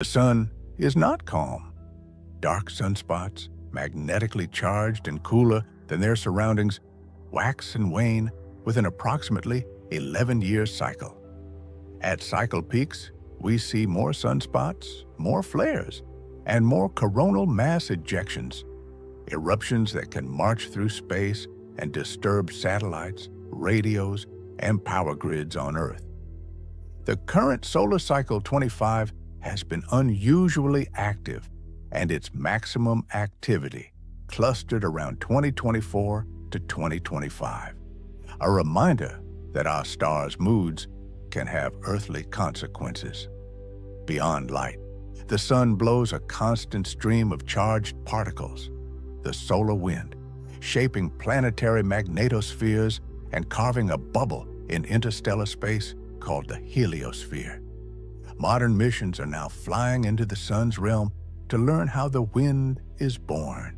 The sun is not calm. Dark sunspots, magnetically charged and cooler than their surroundings, wax and wane with an approximately 11-year cycle. At cycle peaks, we see more sunspots, more flares, and more coronal mass ejections, eruptions that can march through space and disturb satellites, radios, and power grids on Earth. The current solar cycle 25 has been unusually active and its maximum activity clustered around 2024 to 2025. A reminder that our star's moods can have earthly consequences. Beyond light, the sun blows a constant stream of charged particles, the solar wind, shaping planetary magnetospheres and carving a bubble in interstellar space called the heliosphere. Modern missions are now flying into the sun's realm to learn how the wind is born.